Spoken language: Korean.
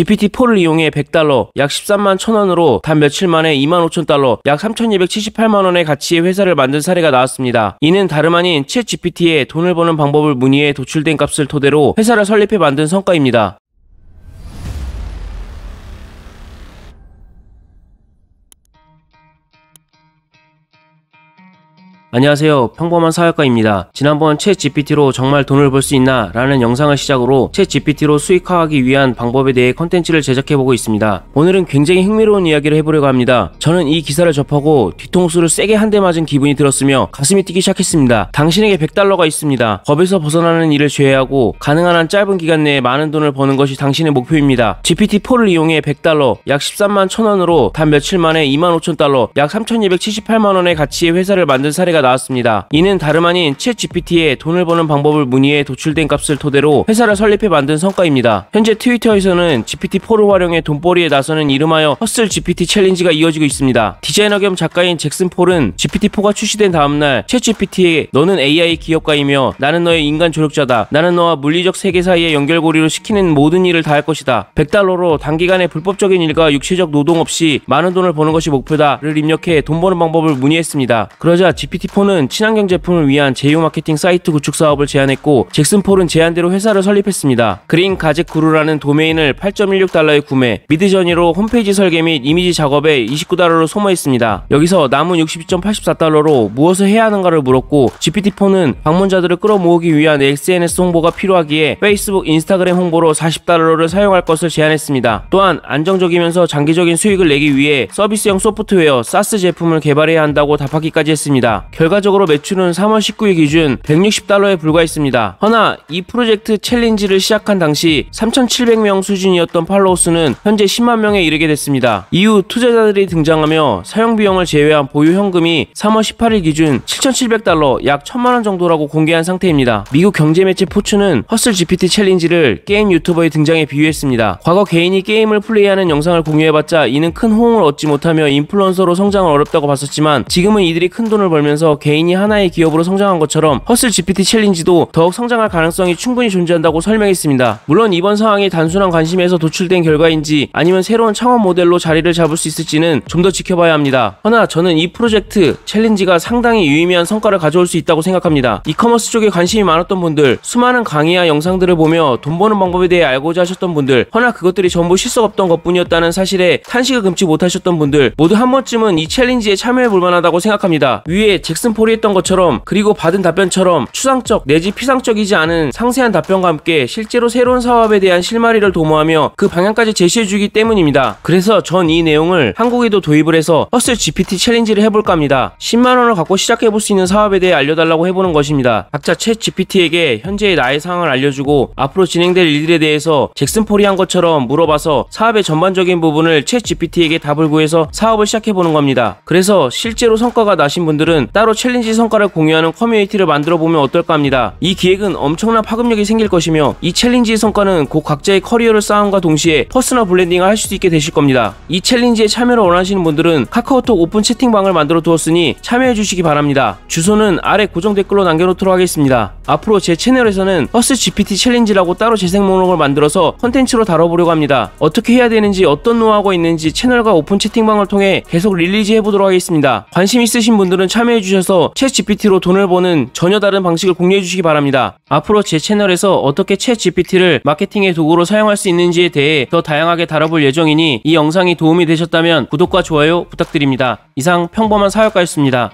GPT-4를 이용해 100달러, 약 13만 1000원으로 단 며칠 만에 2만 5천 달러, 약 3278만 원의 가치의 회사를 만든 사례가 나왔습니다. 이는 다름 아닌 챗 GPT에 돈을 버는 방법을 문의해 도출된 값을 토대로 회사를 설립해 만든 성과입니다. 안녕하세요. 평범한 사업가입니다. 지난번 챗 GPT로 정말 돈을 벌 수 있나? 라는 영상을 시작으로 챗 GPT로 수익화하기 위한 방법에 대해 컨텐츠를 제작해보고 있습니다. 오늘은 굉장히 흥미로운 이야기를 해보려고 합니다. 저는 이 기사를 접하고 뒤통수를 세게 한 대 맞은 기분이 들었으며 가슴이 뛰기 시작했습니다. 당신에게 100달러가 있습니다. 법에서 벗어나는 일을 제외하고 가능한 한 짧은 기간 내에 많은 돈을 버는 것이 당신의 목표입니다. GPT-4를 이용해 100달러, 약 13만 1000원으로 단 며칠 만에 2만 5천 달러, 약 3278만 원의 가치의 회사를 만든 사례가 나왔습니다. 이는 다름 아닌 챗 GPT에 돈을 버는 방법을 문의해 도출된 값을 토대로 회사를 설립해 만든 성과입니다. 현재 트위터에서는 GPT-4를 활용해 돈벌이에 나서는 이름하여 Hustle GPT 챌린지가 이어지고 있습니다. 디자이너 겸 작가인 잭슨 폴은 GPT-4가 출시된 다음날 챗 GPT에 너는 AI 기업가이며 나는 너의 인간 조력자다. 나는 너와 물리적 세계 사이의 연결고리로 시키는 모든 일을 다 할 것이다. 100달러로 단기간에 불법적인 일과 육체적 노동 없이 많은 돈을 버는 것이 목표다를 입력해 돈 버는 방법을 문의했습니다. 그러자 GPT-4는 친환경 제품을 위한 제휴 마케팅 사이트 구축 사업을 제안했고 잭슨폴은 제안대로 회사를 설립했습니다. Green Gadget Guru라는 도메인을 8.16달러에 구매, 미드저니로 홈페이지 설계 및 이미지 작업에 29달러로 소모했습니다. 여기서 남은 62.84달러로 무엇을 해야 하는가를 물었고 GPT-4는 방문자들을 끌어모으기 위한 SNS 홍보가 필요하기에 페이스북, 인스타그램 홍보로 40달러를 사용할 것을 제안했습니다. 또한 안정적이면서 장기적인 수익을 내기 위해 서비스형 소프트웨어, SaaS 제품을 개발해야 한다고 답하기까지 했습니다. 결과적으로 매출은 3월 19일 기준 160달러에 불과했습니다. 허나 이 프로젝트 챌린지를 시작한 당시 3,700명 수준이었던 팔로워 수는 현재 10만 명에 이르게 됐습니다. 이후 투자자들이 등장하며 사용 비용을 제외한 보유 현금이 3월 18일 기준 7,700달러 약 1,000만 원 정도라고 공개한 상태입니다. 미국 경제 매체 포브스는 Hustle GPT 챌린지를 게임 유튜버의 등장에 비유했습니다. 과거 개인이 게임을 플레이하는 영상을 공유해봤자 이는 큰 호응을 얻지 못하며 인플루언서로 성장을 어렵다고 봤었지만 지금은 이들이 큰 돈을 벌면서 개인이 하나의 기업으로 성장한 것처럼 Hustle GPT 챌린지도 더욱 성장할 가능성이 충분히 존재한다고 설명했습니다. 물론 이번 상황이 단순한 관심에서 도출된 결과인지 아니면 새로운 창업 모델로 자리를 잡을 수 있을지는 좀 더 지켜봐야 합니다. 허나 저는 이 프로젝트 챌린지가 상당히 유의미한 성과를 가져올 수 있다고 생각합니다. 이커머스 쪽에 관심이 많았던 분들, 수많은 강의와 영상들을 보며 돈 버는 방법에 대해 알고자 하셨던 분들, 허나 그것들이 전부 실속 없던 것뿐이었다는 사실에 탄식을 금치 못하셨던 분들 모두 한 번쯤은 이 챌린지에 참여해 볼 만하다고 생각합니다. 위에 잭슨 폴이 했던 것처럼 그리고 받은 답변처럼 추상적 내지 피상적이지 않은 상세한 답변과 함께 실제로 새로운 사업에 대한 실마리를 도모하며 그 방향까지 제시해주기 때문입니다. 그래서 전 이 내용을 한국에도 도입을 해서 Hustle GPT 챌린지를 해볼까 합니다. 10만원을 갖고 시작해볼 수 있는 사업에 대해 알려달라고 해보는 것입니다. 각자 챗 GPT에게 현재의 나의 상황을 알려주고 앞으로 진행될 일들에 대해서 잭슨 폴이 한 것처럼 물어봐서 사업의 전반적인 부분을 챗 GPT에게 답을 구해서 사업을 시작해보는 겁니다. 그래서 실제로 성과가 나신 분들은 따로 챌린지 성과를 공유하는 커뮤니티를 만들어 보면 어떨까 합니다. 이 기획은 엄청난 파급력이 생길 것이며 이 챌린지의 성과는 곧 각자의 커리어를 쌓음과 동시에 personal branding을 할수 있게 되실 겁니다. 이 챌린지에 참여를 원하시는 분들은 카카오톡 오픈 채팅방을 만들어 두었으니 참여해 주시기 바랍니다. 주소는 아래 고정 댓글로 남겨놓도록 하겠습니다. 앞으로 제 채널에서는 허스 GPT 챌린지라고 따로 재생 목록을 만들어서 컨텐츠로 다뤄보려고 합니다. 어떻게 해야 되는지 어떤 노하우가 있는지 채널과 오픈 채팅방을 통해 계속 release 해보도록 하겠습니다. 관심 있으신 분들은 참여 해 주셔서 챗 GPT로 돈을 버는 전혀 다른 방식을 공유해 주시기 바랍니다. 앞으로 제 채널에서 어떻게 챗 GPT를 마케팅의 도구로 사용할 수 있는지에 대해 더 다양하게 다뤄볼 예정이니 이 영상이 도움이 되셨다면 구독과 좋아요 부탁드립니다. 이상 평범한 사역가였습니다.